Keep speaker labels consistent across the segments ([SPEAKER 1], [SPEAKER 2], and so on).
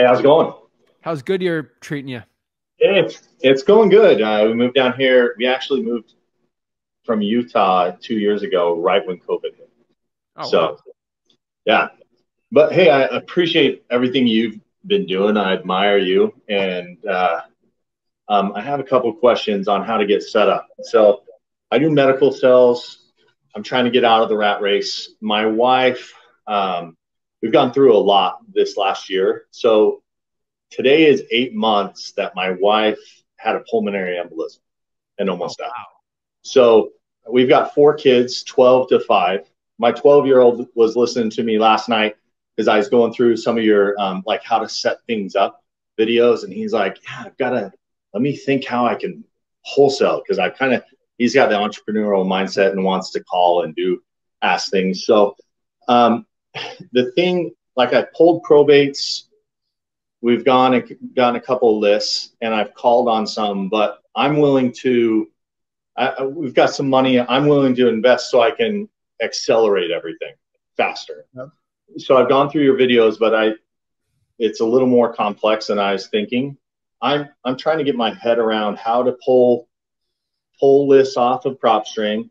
[SPEAKER 1] Hey, how's it going?
[SPEAKER 2] How's Goodyear treating you?
[SPEAKER 1] It's it's going good. Uh, we moved down here. We actually moved from Utah two years ago, right when COVID hit. Oh, so, wow. yeah. But hey, I appreciate everything you've been doing. I admire you, and uh, um, I have a couple questions on how to get set up. So, I do medical sales. I'm trying to get out of the rat race. My wife, um, we've gone through a lot this last year. So, today is eight months that my wife had a pulmonary embolism and almost oh, died. Wow. So, we've got four kids, 12 to five. My 12 year old was listening to me last night because I was going through some of your um, like how to set things up videos, and he's like, "Yeah, I've got to let me think how I can wholesale because I kind of he's got the entrepreneurial mindset and wants to call and do ask things." So um, the thing, like I pulled probates, we've gone and gotten a couple lists, and I've called on some, but I'm willing to. I, we've got some money. I'm willing to invest so I can accelerate everything faster. Yep so I've gone through your videos, but I it's a little more complex than I was thinking. I'm I'm trying to get my head around how to pull pull lists off of PropStream,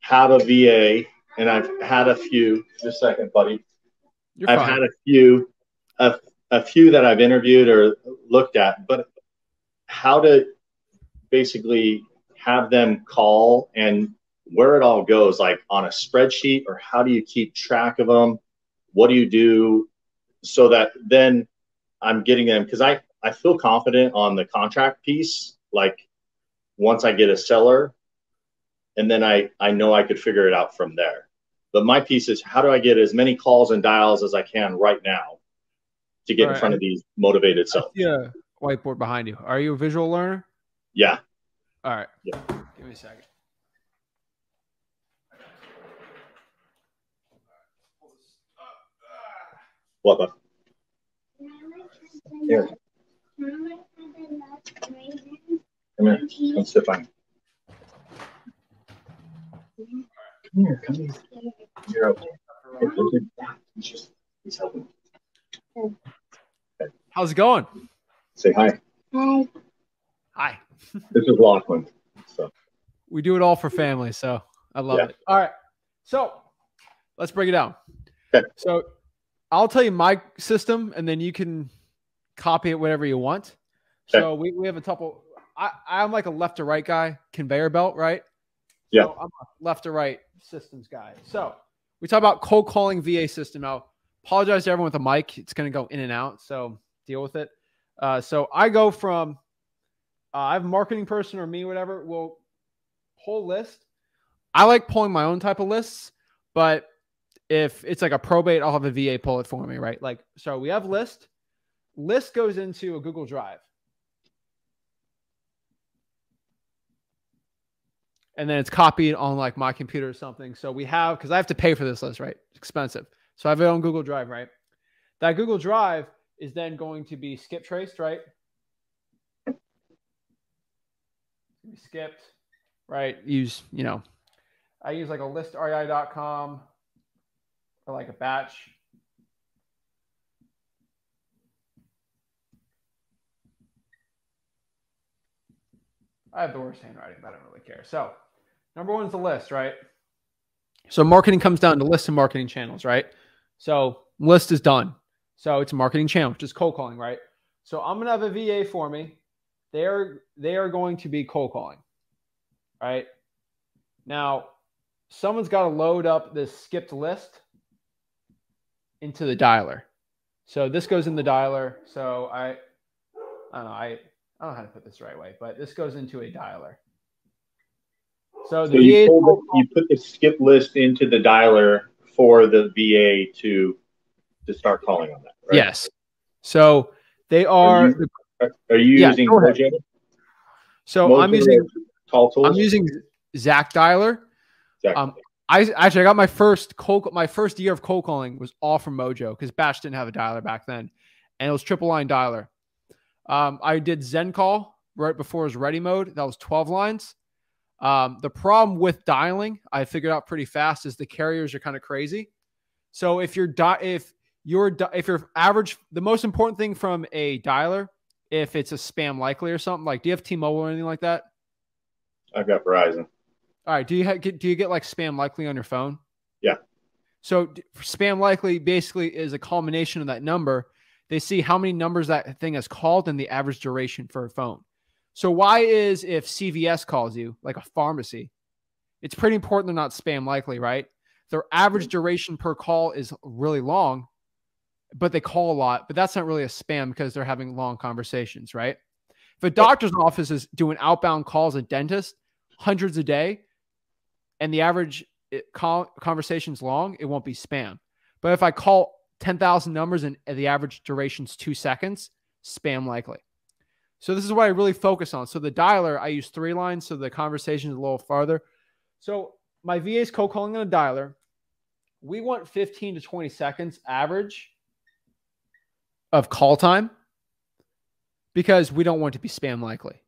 [SPEAKER 1] have a VA, and I've had a few. Just a second, buddy. You're I've fine. had a few, a, a few that I've interviewed or looked at, but how to basically have them call and where it all goes, like on a spreadsheet, or how do you keep track of them? What do you do so that then I'm getting them? Because I, I feel confident on the contract piece. Like once I get a seller, and then I, I know I could figure it out from there. But my piece is how do I get as many calls and dials as I can right now to get right. in front of these motivated sellers?
[SPEAKER 2] Yeah, whiteboard behind you. Are you a visual learner?
[SPEAKER 1] Yeah.
[SPEAKER 2] All right. Yeah. Give me a second.
[SPEAKER 1] What the? Here. Come here. Come sit by. Come here. Come here. You're okay. He's just he's helping.
[SPEAKER 2] How's it going?
[SPEAKER 1] Say hi.
[SPEAKER 3] Hi.
[SPEAKER 2] Hi.
[SPEAKER 1] this is Lachlan. So
[SPEAKER 2] we do it all for family, so I love yeah. it. All right. So let's break it down. Okay. So I'll tell you my system, and then you can copy it whatever you want. Okay. So we, we have a couple. I, I'm like a left to right guy, conveyor belt, right?
[SPEAKER 1] Yeah.
[SPEAKER 2] So I'm a left to right systems guy. So we talk about cold calling VA system. Now, apologize to everyone with a mic. It's going to go in and out. So deal with it. Uh, so I go from, uh, I have a marketing person or me, whatever, will pull list. I like pulling my own type of lists, but if it's like a probate, I'll have a VA pull it for me, right? Like, so we have list. List goes into a Google Drive. And then it's copied on like my computer or something. So we have, because I have to pay for this list, right? It's expensive. So I have it on Google Drive, right? That Google Drive is then going to be skip traced, right? Skipped, right? Use, you know, I use like a listrei.com or like a batch. I have the worst handwriting, but I don't really care. So, number one is the list, right? So, marketing comes down to list and marketing channels, right? So, list is done. So, it's a marketing channel, which is cold calling, right? So, I'm going to have a VA for me. They are, they are going to be cold calling, right? Now, someone's got to load up this skipped list into the dialer. So this goes in the dialer. So I, I don't know, I, I don't know how to put this right way, but this goes into a dialer. So,
[SPEAKER 1] so you, the, you put the skip list into the dialer for the VA to to start calling on that. Right?
[SPEAKER 2] Yes. So they are.
[SPEAKER 1] Are you, are you yeah, using Mojo?
[SPEAKER 2] So Mojo I'm using Call Tools. I'm using BatchDialer. Zach. Um, I actually I got my first cold my first year of cold calling was all from Mojo because Batch didn't have a dialer back then, and it was triple line dialer. Um, I did Zen call right before it was ReadyMode. That was 12 lines. Um, the problem with dialing, I figured out pretty fast, is the carriers are kind of crazy. So if you're di- if your if your average the most important thing from a dialer if it's a spam likely or something like do you have T-Mobile or anything like that?
[SPEAKER 1] I've got Verizon.
[SPEAKER 2] All right. Do you have, do you get like spam likely on your phone?
[SPEAKER 1] Yeah.
[SPEAKER 2] So spam likely basically is a culmination of that number. They see how many numbers that thing has called and the average duration for a phone. So why is if CVS calls you like a pharmacy, it's pretty important they're not spam likely, right? Their average duration per call is really long, but they call a lot, but that's not really a spam because they're having long conversations, right? If a doctor's office is doing outbound calls, a dentist, hundreds a day, and the average eh, call, conversation's long, it won't be spam. But if I call 10,000 numbers and the average duration's two seconds, spam likely. So this is what I really focus on. So the dialer, I use three lines, so the conversation is a little farther. So my VA is co-calling on a dialer. We want 15 to 20 seconds average of call time because we don't want to be spam likely.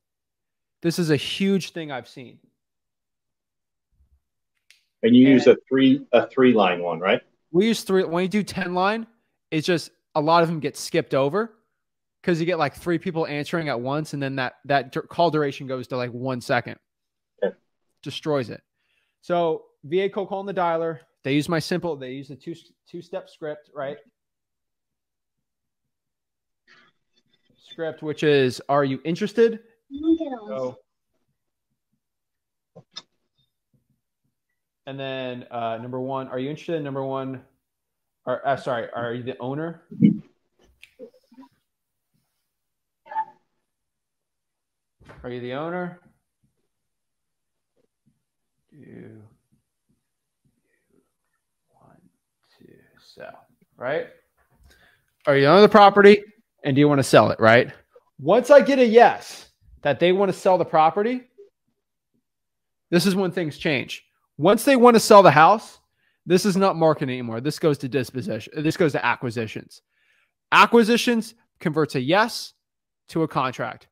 [SPEAKER 2] This is a huge thing I've seen.
[SPEAKER 1] And you and use a three a three line one, right?
[SPEAKER 2] We use three when you do 10 line, it's just a lot of them get skipped over because you get like three people answering at once, and then that that call duration goes to like one second. Okay. Destroys it. So VA cold calling the dialer. They use my simple. They use the two two step script, right? Script, which is, are you interested? So, and then uh, number one, are you interested? in Number one, or uh, sorry, are you the owner? Are you the owner? Two, one, two, sell. Right? Are you on the property and do you want to sell it? Right? Once I get a yes that they want to sell the property, this is when things change. Once they want to sell the house, this is not marketing anymore. This goes to disposition. This goes to acquisitions. Acquisitions converts a yes to a contract.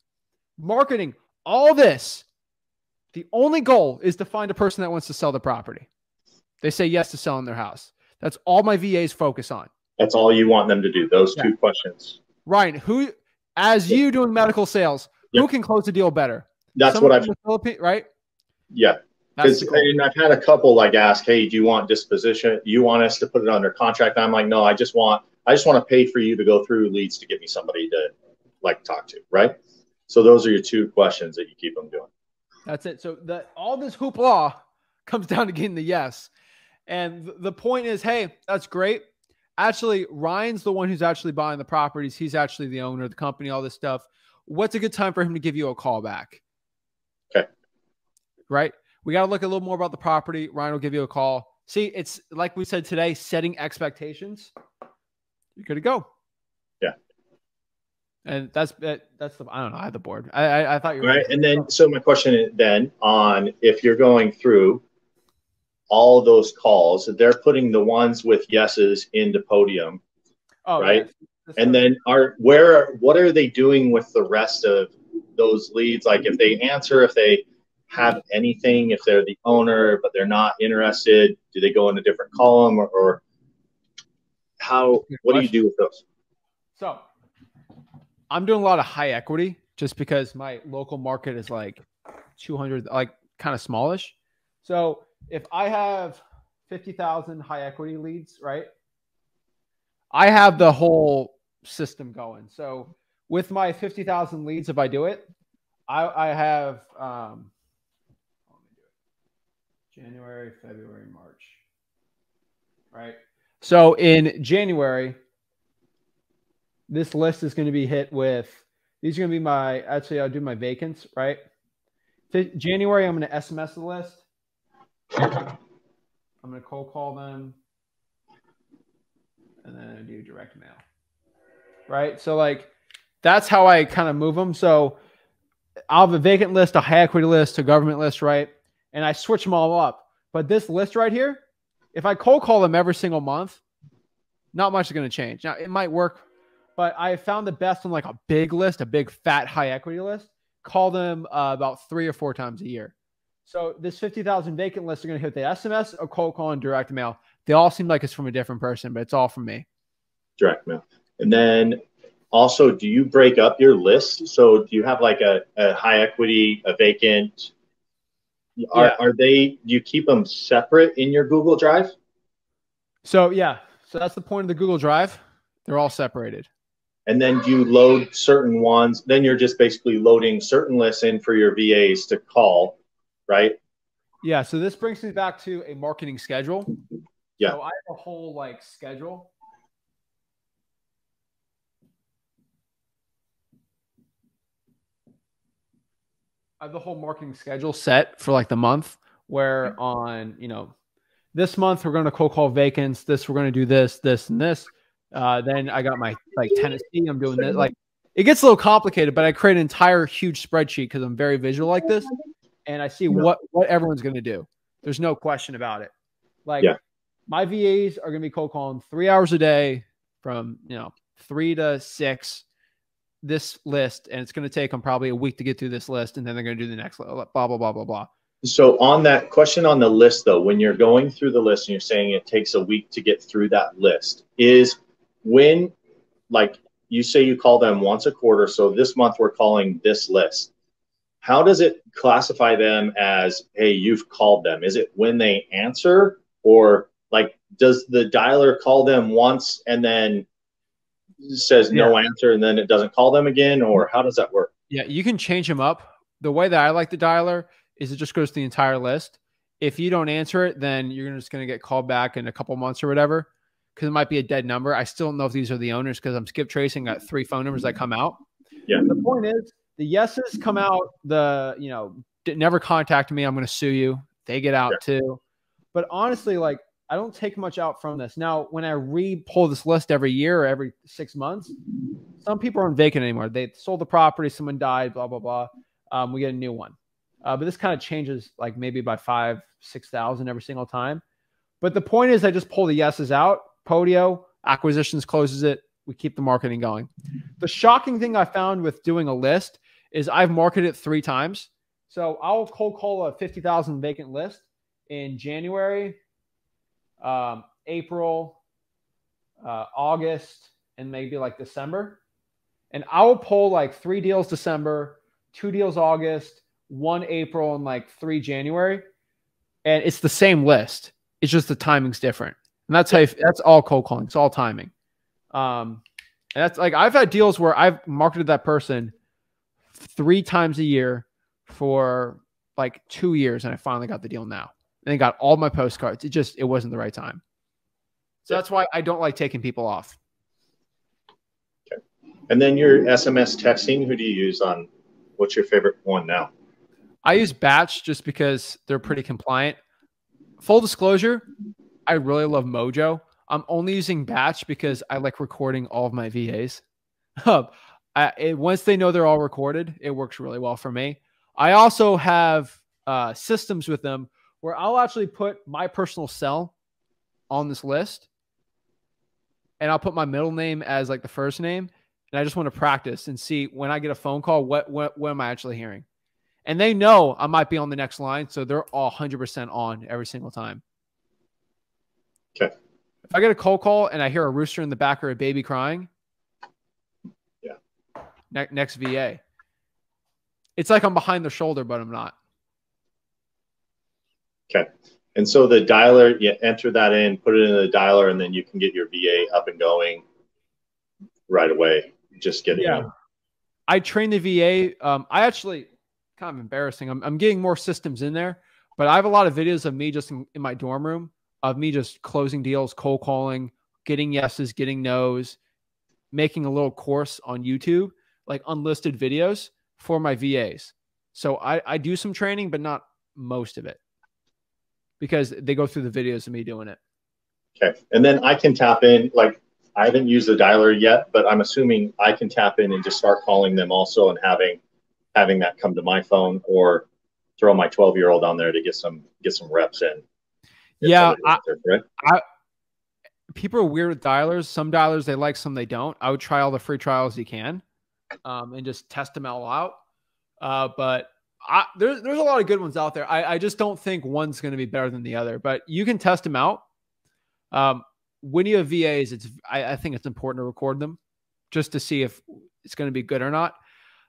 [SPEAKER 2] Marketing, all this, the only goal is to find a person that wants to sell the property. They say yes to selling their house. That's all my VAs focus on.
[SPEAKER 1] That's all you want them to do. Those yeah. two questions.
[SPEAKER 2] Ryan, who, as you doing medical sales, yep. who can close the deal better?
[SPEAKER 1] That's Someone what I've.
[SPEAKER 2] Philippines, right?
[SPEAKER 1] Yeah, because and I've had a couple like ask, "Hey, do you want disposition? You want us to put it under contract?" I'm like, "No, I just want I just want to pay for you to go through leads to get me somebody to like talk to." Right. So those are your two questions that you keep them doing.
[SPEAKER 2] That's it. So the all this hoopla comes down to getting the yes, and the point is, hey, that's great. Actually, Ryan's the one who's actually buying the properties. He's actually the owner of the company. All this stuff. What's a good time for him to give you a call back?
[SPEAKER 1] Okay.
[SPEAKER 2] Right we got to look a little more about the property. Ryan will give you a call. See, it's like we said today, setting expectations. You're good to go. And that's that's the I don't know I have the board. I I, I thought you
[SPEAKER 1] were right and then so my question then on if you're going through all those calls they're putting the ones with yeses into Podio oh, right? And then are where what are they doing with the rest of those leads? Like if they answer if they have anything if they're the owner but they're not interested do they go in a different column or, or how what do you do with those?
[SPEAKER 2] so i'm doing a lot of high equity just because my local market is like 200 like kind of smallish so if i have 50000 high equity leads right i have the whole system going so with my 50000 leads if i do it I, I have um, January, February, March. Right. So in January, this list is going to be hit with these are going to be my actually I'll do my vacants, right? January, I'm going to SMS the list. I'm going to cold call them. And then I do direct mail. Right. So like that's how I kind of move them. So I'll have a vacant list, a high equity list, a government list, right? and I switch them all up. But this list right here, if I cold call them every single month, not much is going to change. Now, it might work, but I found the best on like a big list, a big fat high equity list. Call them uh, about three or four times a year. So this 50,000 vacant list are going to hit the SMS, a cold call, and direct mail. They all seem like it's from a different person, but it's all from me.
[SPEAKER 1] Direct mail. And then also, do you break up your list? So do you have like a, a high equity, a vacant? Are, yeah. are they, do you keep them separate in your Google Drive?
[SPEAKER 2] So, yeah. So that's the point of the Google Drive. They're all separated.
[SPEAKER 1] And then you load certain ones? Then you're just basically loading certain lists in for your VAs to call, right?
[SPEAKER 2] Yeah. So this brings me back to a marketing schedule.
[SPEAKER 1] Yeah.
[SPEAKER 2] So I have a whole like schedule I have the whole marketing schedule set for like the month where mm-hmm. on, you know, this month we're going to cold call vacants. This we're going to do this, this, and this. Uh, then I got my like Tennessee. I'm doing this. Like it gets a little complicated, but I create an entire huge spreadsheet because I'm very visual like this, and I see what what everyone's going to do. There's no question about it. Like yeah. my VAs are going to be cold calling three hours a day from you know three to six this list and it's going to take them probably a week to get through this list and then they're going to do the next blah blah blah blah blah
[SPEAKER 1] so on that question on the list though when you're going through the list and you're saying it takes a week to get through that list is when like you say you call them once a quarter so this month we're calling this list how does it classify them as hey you've called them is it when they answer or like does the dialer call them once and then says no yeah. answer and then it doesn't call them again, or how does that work?
[SPEAKER 2] Yeah, you can change them up. The way that I like the dialer is it just goes to the entire list. If you don't answer it, then you're just going to get called back in a couple months or whatever because it might be a dead number. I still don't know if these are the owners because I'm skip tracing got three phone numbers that come out.
[SPEAKER 1] Yeah.
[SPEAKER 2] The point is the yeses come out. The you know never contact me. I'm going to sue you. They get out yeah. too. But honestly, like I don't take much out from this. Now, when I re-pull this list every year or every six months, some people aren't vacant anymore. They sold the property, someone died, blah blah blah. Um, we get a new one. Uh, but this kind of changes like maybe by five, six thousand every single time. But the point is, I just pull the yeses out. Podio acquisitions closes it. We keep the marketing going. The shocking thing I found with doing a list is I've marketed it three times. So I'll cold call a fifty thousand vacant list in January, um, April, uh, August, and maybe like December. And I will pull like three deals December, two deals August, one April, and like three January. And it's the same list. It's just the timing's different. And that's how you, that's all cold calling. It's all timing. Um, and that's like I've had deals where I've marketed that person three times a year for like two years, and I finally got the deal now and got all my postcards. It just it wasn't the right time. So that's why I don't like taking people off.
[SPEAKER 1] Okay. And then your SMS texting, who do you use on what's your favorite one now?
[SPEAKER 2] I use Batch just because they're pretty compliant. Full disclosure, I really love Mojo. I'm only using Batch because I like recording all of my VAs. I, it, once they know they're all recorded, it works really well for me. I also have uh, systems with them where I'll actually put my personal cell on this list and I'll put my middle name as like the first name. And I just want to practice and see when I get a phone call, what, what, what am I actually hearing? And they know I might be on the next line. So they're all 100% on every single time.
[SPEAKER 1] Okay.
[SPEAKER 2] If I get a cold call and I hear a rooster in the back or a baby crying,
[SPEAKER 1] yeah.
[SPEAKER 2] Ne- next VA. It's like I'm behind the shoulder, but I'm not.
[SPEAKER 1] Okay. And so the dialer, you enter that in, put it in the dialer, and then you can get your VA up and going right away. Just getting yeah.
[SPEAKER 2] I train the VA. Um, I actually kind of embarrassing. I'm, I'm getting more systems in there, but I have a lot of videos of me just in, in my dorm room of me just closing deals, cold calling, getting yeses, getting nos, making a little course on YouTube, like unlisted videos for my VAs. So I, I do some training, but not most of it because they go through the videos of me doing it.
[SPEAKER 1] Okay. And then I can tap in, like, I haven't used the dialer yet, but I'm assuming I can tap in and just start calling them also and having having that come to my phone or throw my 12 year old on there to get some get some reps in.
[SPEAKER 2] Yeah, I, I, people are weird with dialers. Some dialers they like, some they don't. I would try all the free trials you can, um, and just test them all out. Uh, but I, there's there's a lot of good ones out there. I, I just don't think one's going to be better than the other, but you can test them out. Um, when you have VAs, it's I, I think it's important to record them just to see if it's going to be good or not.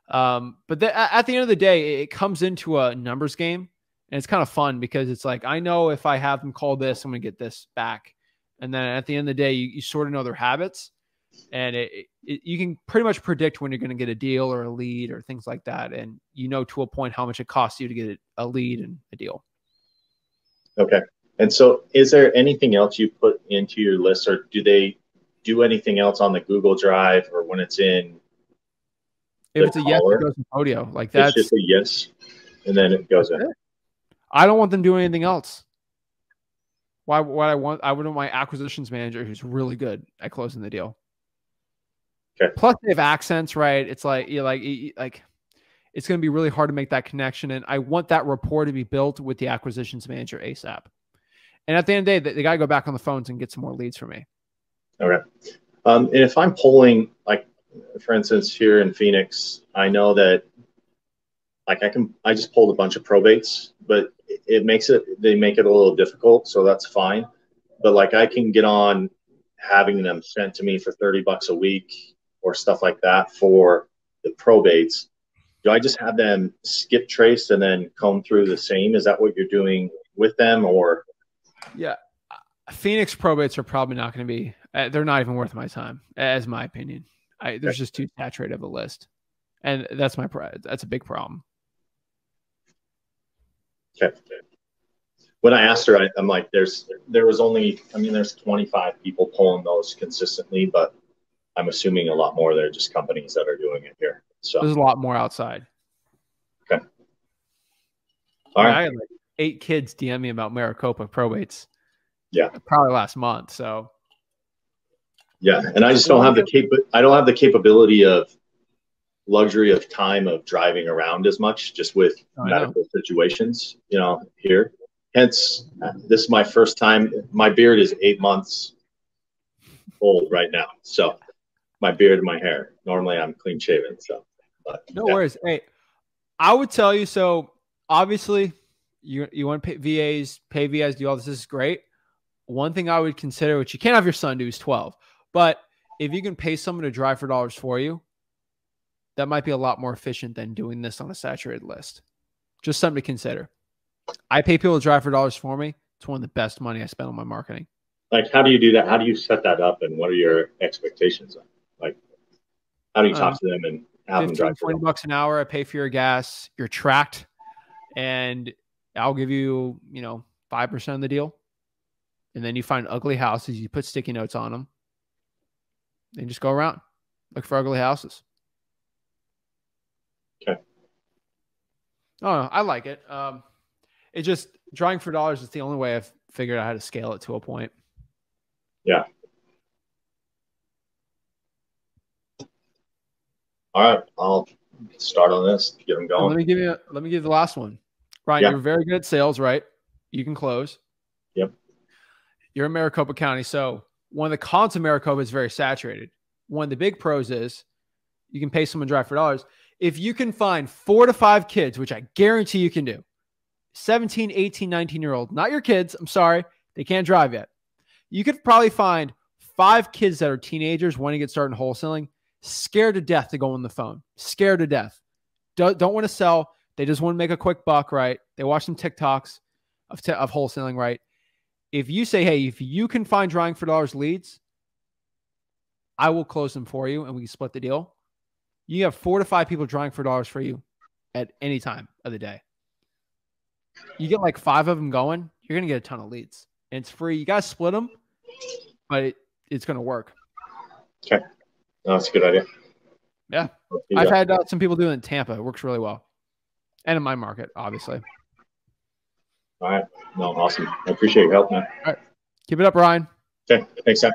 [SPEAKER 2] Um, but the, at the end of the day, it comes into a numbers game, and it's kind of fun because it's like I know if I have them call this, I'm going to get this back, and then at the end of the day, you, you sort of know their habits, and it, it, you can pretty much predict when you're going to get a deal or a lead or things like that, and you know to a point how much it costs you to get a lead and a deal.
[SPEAKER 1] Okay. And so, is there anything else you put into your list, or do they do anything else on the Google Drive or when it's in?
[SPEAKER 2] If it's a yes, it goes in Podio. Like that's
[SPEAKER 1] it's just a yes, and then it goes in.
[SPEAKER 2] I don't want them doing anything else. Why? What I want, I would want my acquisitions manager who's really good at closing the deal.
[SPEAKER 1] Okay.
[SPEAKER 2] Plus, they have accents, right? It's like you like like it's going to be really hard to make that connection, and I want that rapport to be built with the acquisitions manager ASAP. And at the end of the day, they, they got to go back on the phones and get some more leads for me.
[SPEAKER 1] Okay. Um, and if I'm polling, like, for instance, here in Phoenix, I know that, like, I can, I just pulled a bunch of probates, but it makes it, they make it a little difficult. So that's fine. But, like, I can get on having them sent to me for 30 bucks a week or stuff like that for the probates. Do I just have them skip trace and then comb through the same? Is that what you're doing with them or?
[SPEAKER 2] Yeah. Phoenix probates are probably not going to be, uh, they're not even worth my time, as my opinion. I, there's just too saturated of a list. And that's my, that's a big problem.
[SPEAKER 1] Okay. When I asked her, I, I'm like, there's, there was only, I mean, there's 25 people pulling those consistently, but I'm assuming a lot more. They're just companies that are doing it here. So
[SPEAKER 2] there's a lot more outside.
[SPEAKER 1] Okay. All right.
[SPEAKER 2] I had like eight kids DM me about Maricopa probates.
[SPEAKER 1] Yeah.
[SPEAKER 2] Probably last month. So.
[SPEAKER 1] Yeah, and I just don't have the cap. I don't have the capability of luxury of time of driving around as much, just with oh, medical situations. You know, here. Hence, this is my first time. My beard is eight months old right now, so my beard and my hair. Normally, I'm clean shaven. So,
[SPEAKER 2] but, no yeah. worries. Hey, I would tell you. So, obviously, you you want to pay VAs, pay VAs, do all this. This is great. One thing I would consider, which you can't have your son do, is 12. But if you can pay someone to drive for dollars for you, that might be a lot more efficient than doing this on a saturated list. Just something to consider. I pay people to drive for dollars for me. It's one of the best money I spend on my marketing.
[SPEAKER 1] Like, how do you do that? How do you set that up, and what are your expectations? Like, how do you talk um, to them and have 15, them drive?
[SPEAKER 2] Twenty bucks an hour. I pay for your gas. You're tracked, and I'll give you, you know, five percent of the deal and then you find ugly houses. You put sticky notes on them, and just go around look for ugly houses.
[SPEAKER 1] Okay.
[SPEAKER 2] Oh, I like it. Um, it just driving for dollars is the only way I've figured out how to scale it to a point.
[SPEAKER 1] Yeah. All right, I'll start on this. Get them going.
[SPEAKER 2] let me give you. Let me give you the last one. Ryan, yeah. you're very good at sales, right? You can close.
[SPEAKER 1] Yep.
[SPEAKER 2] You're in Maricopa County. So one of the cons of Maricopa is very saturated. One of the big pros is you can pay someone drive for dollars. If you can find four to five kids, which I guarantee you can do, 17, 18, 19 year old, not your kids. I'm sorry. They can't drive yet. You could probably find five kids that are teenagers wanting to get started in wholesaling, scared to death to go on the phone, scared to death. Don't, don't want to sell. They just want to make a quick buck, right? They watch some TikToks of, t- of wholesaling, right? if you say, hey, if you can find driving for dollars leads, I will close them for you and we can split the deal. You have four to five people driving for dollars for you at any time of the day. You get like five of them going, you're going to get a ton of leads. And it's free. You guys split them, but it, it's going to work.
[SPEAKER 1] Okay. No, that's a good idea.
[SPEAKER 2] Yeah. I've had uh, some people do it in Tampa. It works really well. And in my market, obviously.
[SPEAKER 1] All right. No, awesome. I appreciate your help, man.
[SPEAKER 2] All right. Keep it up, Ryan.
[SPEAKER 1] Okay. Thanks, Zach.